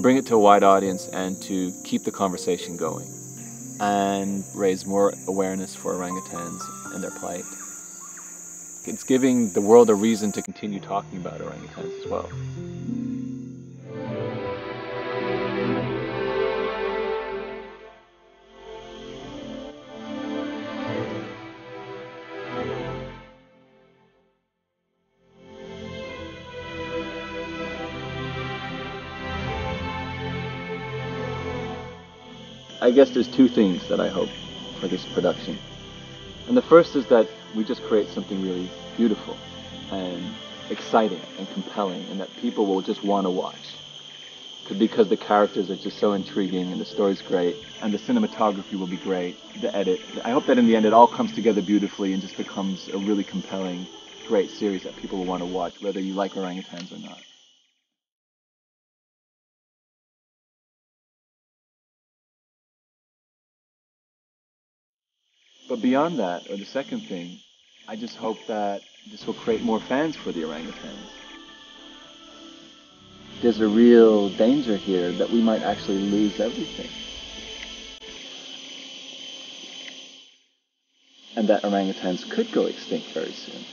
bring it to a wide audience and to keep the conversation going and raise more awareness for orangutans and their plight. It's giving the world a reason to continue talking about orangutans as well. I guess there's two things that I hope for this production. And the first is that we just create something really beautiful and exciting and compelling and that people will just want to watch. Because the characters are just so intriguing and the story's great and the cinematography will be great, the edit. I hope that in the end it all comes together beautifully and just becomes a really compelling, great series that people will want to watch, whether you like orangutans or not. But beyond that, or the second thing, I just hope that this will create more fans for the orangutans. There's a real danger here that we might actually lose everything. And that orangutans could go extinct very soon.